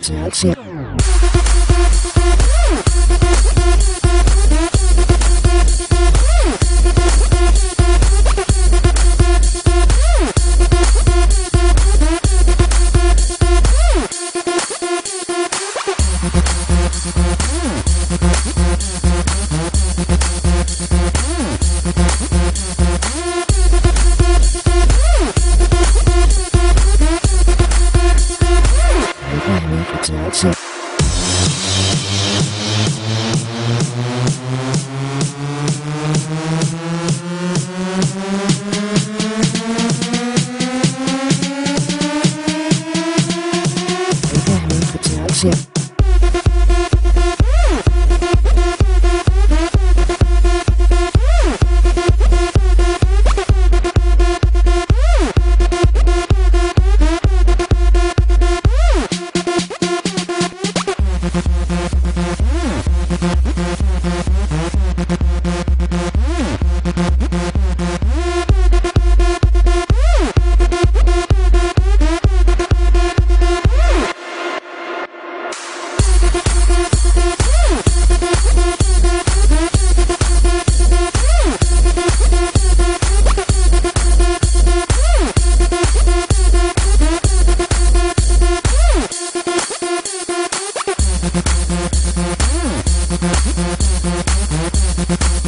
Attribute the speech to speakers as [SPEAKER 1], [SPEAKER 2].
[SPEAKER 1] It's not